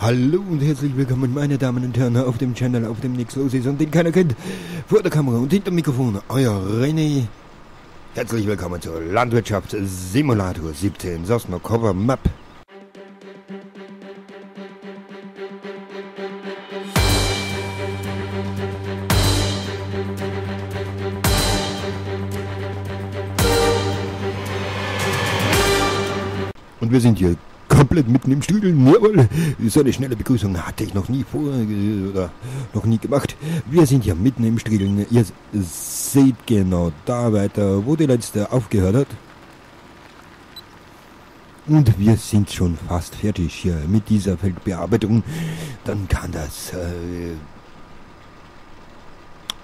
Hallo und herzlich willkommen, meine Damen und Herren, auf dem Channel, auf dem nichts los ist und den keiner kennt. Vor der Kamera und hinter dem Mikrofon, euer René. Herzlich willkommen zur Landwirtschaft Simulator 17 Sosno Cover Map. Und wir sind hier komplett mitten im Studio. Jawohl, so eine schnelle Begrüßung hatte ich noch nie vor äh, oder noch nie gemacht. Wir sind hier mitten im Striegeln. Ihr seht genau da weiter, wo die letzte aufgehört hat. Und wir sind schon fast fertig hier mit dieser Feldbearbeitung. Dann kann das, äh,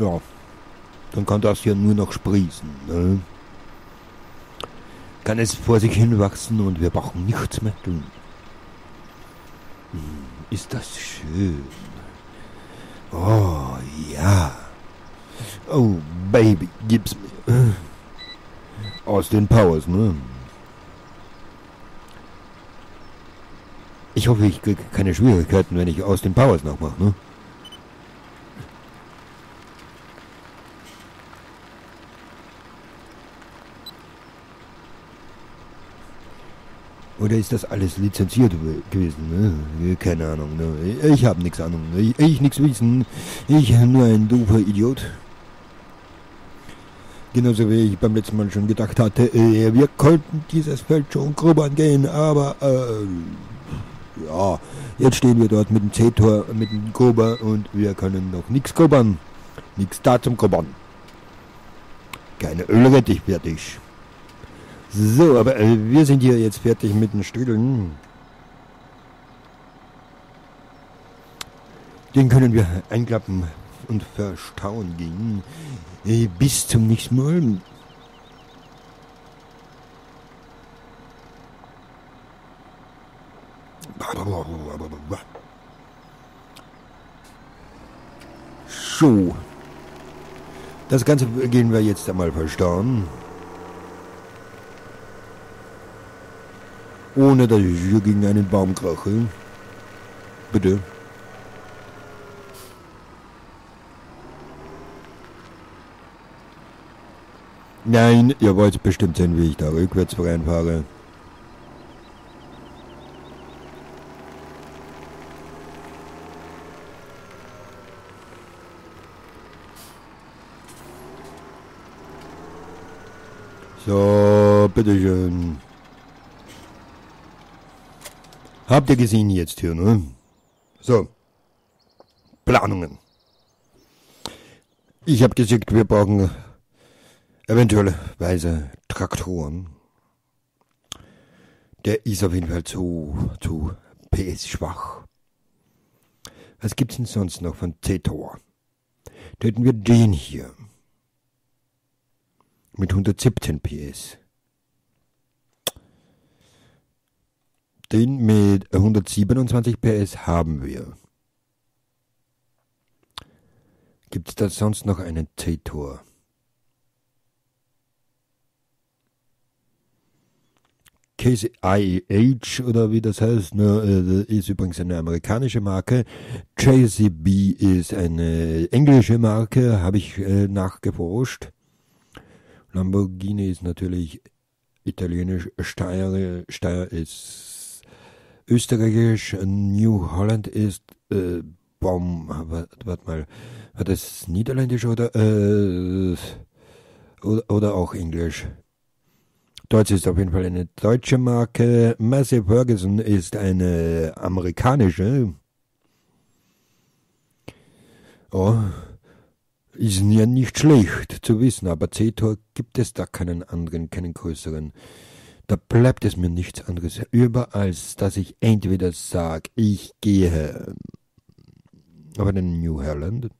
ja, dann kann das hier nur noch sprießen. Ne? Kann es vor sich hin wachsen und wir brauchen nichts mehr tun. Hm, ist das schön. Oh ja. Oh Baby, gib's mir. Aus den Powers, ne? Ich hoffe, ich kriege keine Schwierigkeiten, wenn ich aus den Powers noch mache, ne? Oder ist das alles lizenziert gewesen? Ne? Keine Ahnung. Ne? Ich habe nichts Ahnung. Ich, ich nichts wissen. Ich nur ein doofer Idiot. Genauso wie ich beim letzten Mal schon gedacht hatte, äh, wir konnten dieses Feld schon grob angehen, aber äh, ja, jetzt stehen wir dort mit dem C-Tor, mit dem Gruber und wir können noch nichts grubbern. Nichts da zum Grubbern. Keine Ölrettich fertig. So, aber äh, wir sind hier jetzt fertig mit den Strüdeln. Den können wir einklappen und verstauen gehen. Äh, bis zum nächsten Mal. So. Das Ganze gehen wir jetzt einmal verstauen. Ohne dass ich hier gegen einen Baum krache. Bitte. Nein, ihr wollt bestimmt sehen, wie ich da rückwärts reinfahre. So, bitteschön. Habt ihr gesehen jetzt hier, ne? So. Planungen. Ich habe gesagt, wir brauchen eventuell weise Traktoren. Der ist auf jeden Fall zu, zu PS-schwach. Was gibt's denn sonst noch von C-Tor? Da hätten wir den hier. Mit 117 PS. Den mit 127 PS haben wir. Gibt es da sonst noch einen T-Tor? Case IH oder wie das heißt, ne, äh, ist übrigens eine amerikanische Marke. JCB ist eine englische Marke, habe ich äh, nachgeforscht. Lamborghini ist natürlich italienisch, Steyr, Steyr ist Österreichisch, New Holland ist äh, Baum, warte mal, war das Niederländisch oder, äh, oder, oder auch Englisch? Deutsch ist auf jeden Fall eine deutsche Marke. Massey Ferguson ist eine amerikanische. Oh, ist ja nicht schlecht zu wissen, aber C-Tor gibt es da keinen anderen, keinen größeren. Da bleibt es mir nichts anderes über, als dass ich entweder sage, ich gehe auf den New Holland.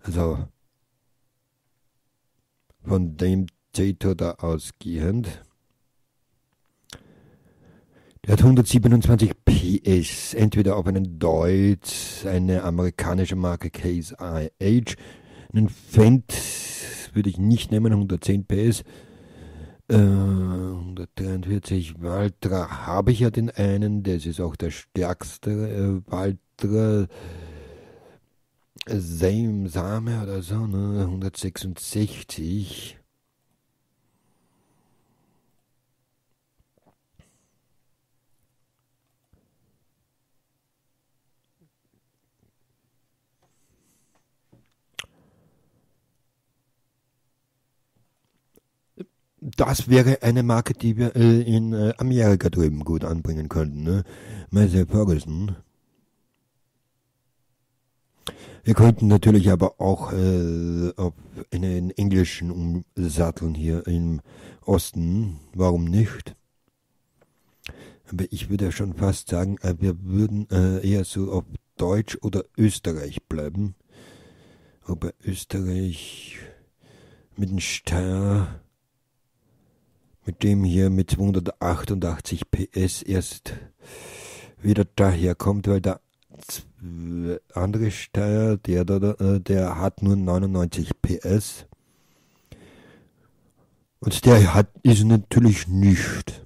Also von dem Tato da ausgehend. Der hat 127 PS, entweder auf einen Deutz, eine amerikanische Marke Case IH, einen Fendt würde ich nicht nehmen, 110 PS, Äh, 143 Waltra habe ich ja den einen, das ist auch der stärkste äh, Waltra. Same Same oder so, ne? 166. das wäre eine Marke, die wir äh, in äh, Amerika drüben gut anbringen könnten. Ne? Massey Ferguson. Wir könnten natürlich aber auch äh, auf einen englischen umsatteln hier im Osten. Warum nicht? Aber ich würde schon fast sagen, äh, wir würden äh, eher so auf Deutsch oder Österreich bleiben. Aber Österreich mit dem Steyr mit dem hier mit 288 PS erst wieder daherkommt, weil der andere Steyr, der, der, äh, der hat nur 99 PS. Und der hat, ist natürlich nicht.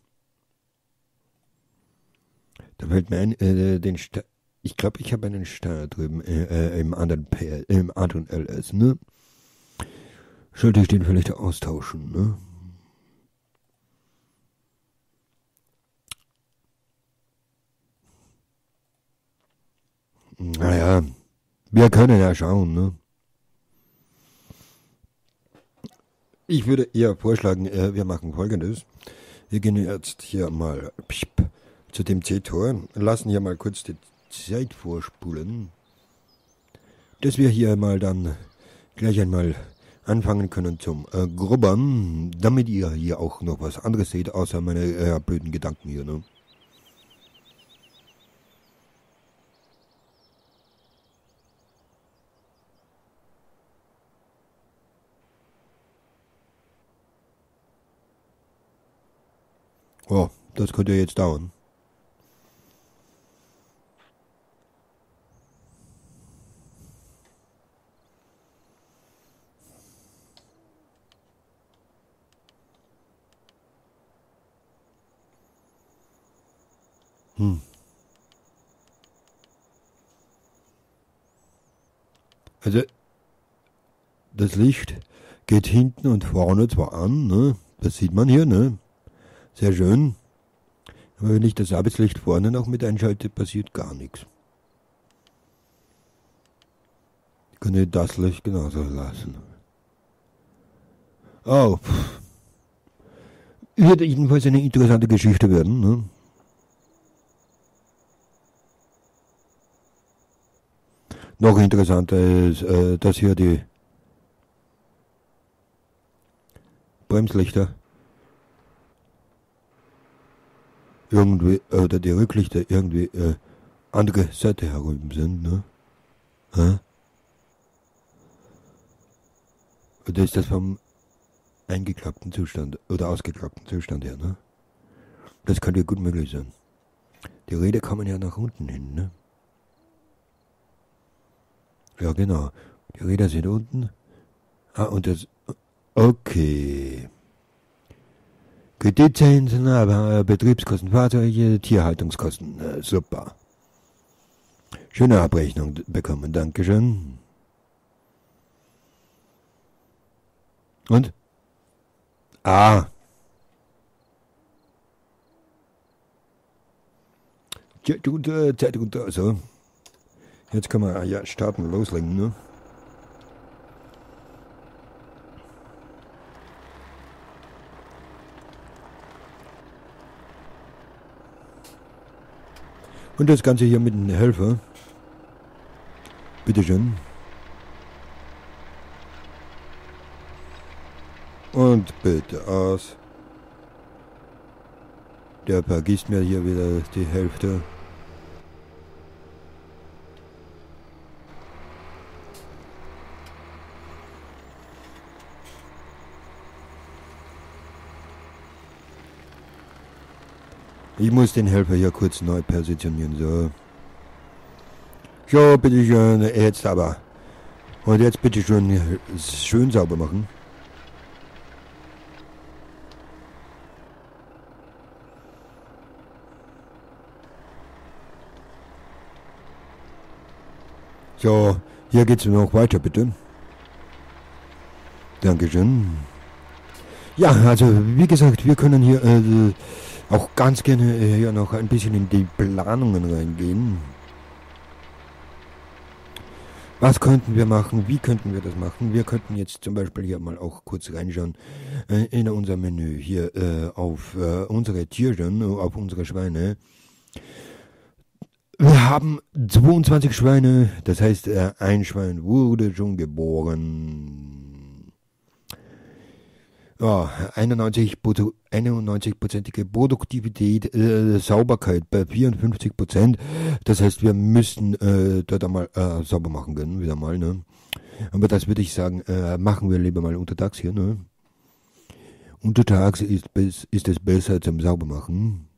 Da fällt mir ein, äh, den Steyr, ich glaube, ich habe einen Steyr drüben äh, äh im anderen PS, im anderen LS, ne? Sollte ich den vielleicht austauschen, ne? Naja, wir können ja schauen, ne? Ich würde eher vorschlagen, äh, wir machen folgendes. Wir gehen jetzt hier mal zu dem C-Tor, lassen hier mal kurz die Zeit vorspulen, dass wir hier mal dann gleich einmal anfangen können zum äh, Grubbern, damit ihr hier auch noch was anderes seht, außer meine äh, blöden Gedanken hier, ne? Oh, das könnte jetzt dauern. Hm. Also, das Licht geht hinten und vorne zwar an, ne? Das sieht man hier, ne? Sehr schön. Aber wenn ich das Arbeitslicht vorne noch mit einschalte, passiert gar nichts. Ich könnte das Licht genauso lassen. Oh. Wird jedenfalls eine interessante Geschichte werden. Ne? Noch interessanter ist, äh, dass hier die Bremslichter irgendwie, oder die Rücklichter irgendwie äh, andere Seite herum sind, ne? Hä? Oder ist das vom eingeklappten Zustand oder ausgeklappten Zustand her, ne? Das könnte gut möglich sein. Die Räder kommen ja nach unten hin, ne? Ja, genau. Die Räder sind unten. Ah, und das. Okay. Kreditzinsen, aber Betriebskosten, Fahrzeuge, Tierhaltungskosten. Äh, super. Schöne Abrechnung bekommen, Dankeschön. Und? Ah. Runter, Zeit runter, so. Jetzt können wir ja starten, loslegen, ne? Und das Ganze hier mit einem Helfer. Bitteschön. Und bitte aus. Der vergisst mir hier wieder die Hälfte. Ich muss den Helfer hier kurz neu positionieren, so. So, bitte schön, jetzt aber. Und jetzt bitte schön, schön sauber machen. So, hier geht's noch weiter, bitte. Dankeschön. Ja, also wie gesagt, wir können hier äh, auch ganz gerne äh, hier noch ein bisschen in die Planungen reingehen. Was könnten wir machen? Wie könnten wir das machen? Wir könnten jetzt zum Beispiel hier mal auch kurz reinschauen äh, in unser Menü hier äh, auf äh, unsere Tierchen, auf unsere Schweine. Wir haben 22 Schweine, das heißt, äh, ein Schwein wurde schon geboren ja, 91-prozentige Produktivität, äh, Sauberkeit bei 54 Prozent. Das heißt, wir müssen äh, dort einmal äh, sauber machen können, wieder mal. Ne? Aber das würde ich sagen, äh, machen wir lieber mal untertags hier. Ne? Untertags ist, ist es besser zum Saubermachen.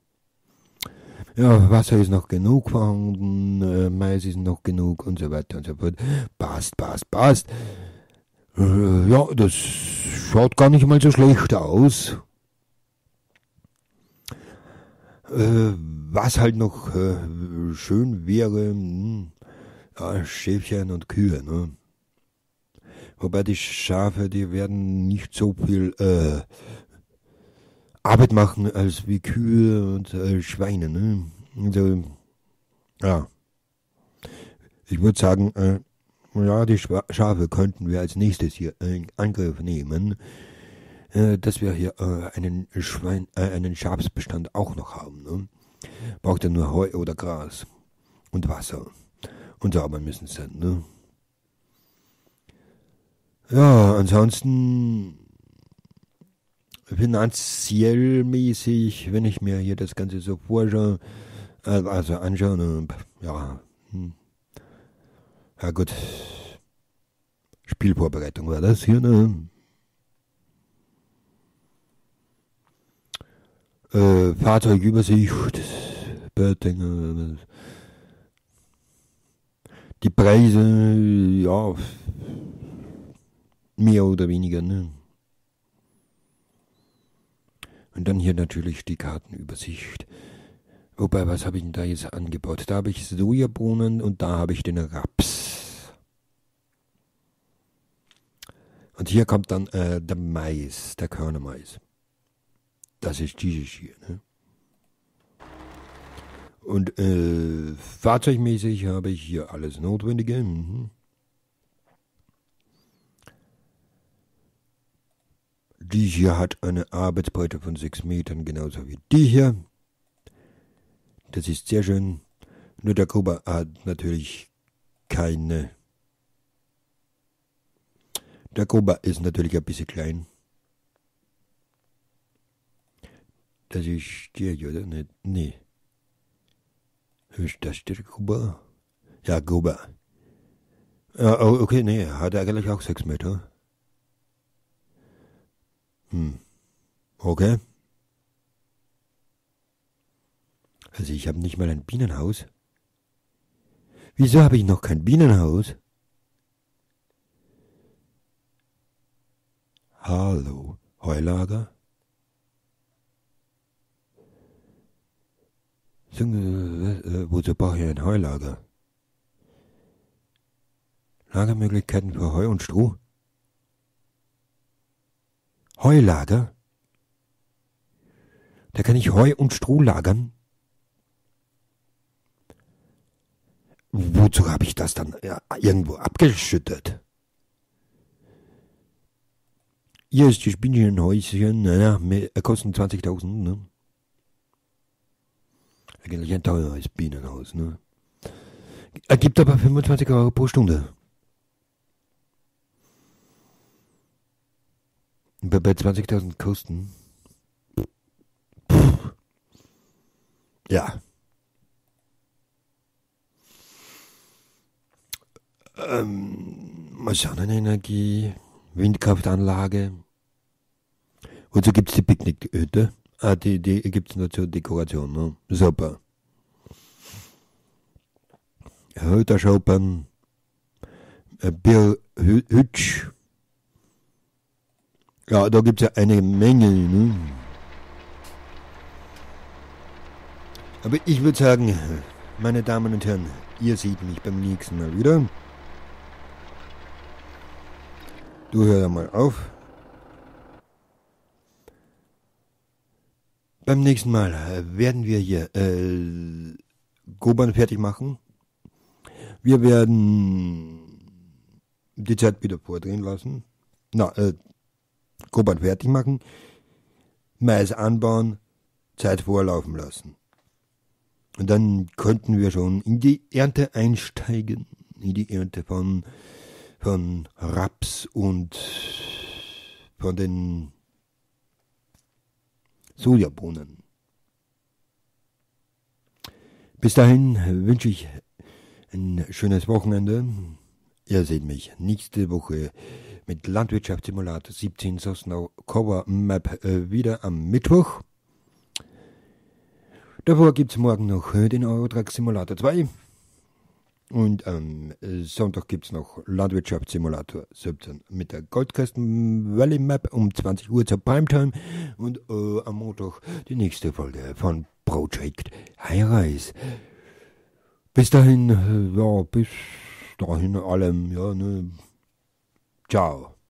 Ja, Wasser ist noch genug vorhanden, äh, Mais ist noch genug und so weiter und so fort. Passt, passt, passt. Äh, ja, das schaut gar nicht mal so schlecht aus. Äh, was halt noch äh, schön wäre, hm, ja, Schäfchen und Kühe, ne? Wobei die Schafe, die werden nicht so viel äh, Arbeit machen als wie Kühe und äh, Schweine, ne? Also, ja. Ich würde sagen, äh, ja, die Schafe könnten wir als nächstes hier in Angriff nehmen, äh, dass wir hier äh, einen Schwein, äh, einen Schafsbestand auch noch haben. Ne? Braucht er nur Heu oder Gras und Wasser. Und sauber müssen es sein, ne? Ja, ansonsten finanziell mäßig, wenn ich mir hier das Ganze so vorschaue, äh, also anschaue, ne, ja, hm, ja gut. Spielvorbereitung war das hier, ne? Äh, Fahrzeugübersicht, die Preise, ja, mehr oder weniger, ne? Und dann hier natürlich die Kartenübersicht. Wobei, was habe ich denn da jetzt angebaut? Da habe ich Sojabohnen und da habe ich den Raps. Und hier kommt dann äh, der Mais, der Körnermais. Das ist dieses hier. Ne? Und äh, fahrzeugmäßig habe ich hier alles Notwendige. Mhm. Die hier hat eine Arbeitsbreite von 6 Metern, genauso wie die hier. Das ist sehr schön. Nur der Gruber hat natürlich keine der Gruber ist natürlich ein bisschen klein. Das ist der, oder? Nee. Ist das der Gruber? Ja, Gruber. Ja, okay, nee, hat er eigentlich auch sechs Meter. Hm. Okay. Also ich habe nicht mal ein Bienenhaus. Wieso habe ich noch kein Bienenhaus? Hallo, Heulager? Äh, äh, wozu brauche ich ein Heulager? Lagermöglichkeiten für Heu und Stroh? Heulager? Da kann ich Heu und Stroh lagern? Wozu habe ich das dann ja, irgendwo abgeschüttet? Hier ist die Spienchenhäuschen, naja, kosten 20.000, ne? Eigentlich ein teures Bienenhaus, ne? Ergibt aber 25 Euro pro Stunde. Bei 20.000 Kosten. Puh. Ja. Ähm, Sonnenenergie. Windkraftanlage. Und so gibt es die Picknickhütte. Ah, die, die gibt es nur zur Dekoration. Ne? Super. Äh, Bier Hütsch. Ja, da gibt es ja eine Menge. Ne? Aber ich würde sagen, meine Damen und Herren, ihr seht mich beim nächsten Mal wieder. Du hör mal auf. Beim nächsten Mal äh, werden wir hier äh, Goban fertig machen. Wir werden die Zeit wieder vordrehen lassen. Na, äh, Goban fertig machen. Mais anbauen, Zeit vorlaufen lassen. Und dann könnten wir schon in die Ernte einsteigen, in die Ernte von, von Raps und von den Sojabohnen. Bis dahin wünsche ich ein schönes Wochenende. Ihr seht mich nächste Woche mit Landwirtschaftssimulator 17 Sosnau Cover Map äh, wieder am Mittwoch. Davor gibt es morgen noch den Eurotrack Simulator 2. Und am äh, Sonntag gibt es noch Landwirtschaftssimulator 17 mit der Goldkasten Valley Map um 20 Uhr zur Primetime. Und äh, am Montag die nächste Folge von Project High Rise. Bis dahin, äh, ja, bis dahin allem, ja, ne. Ciao.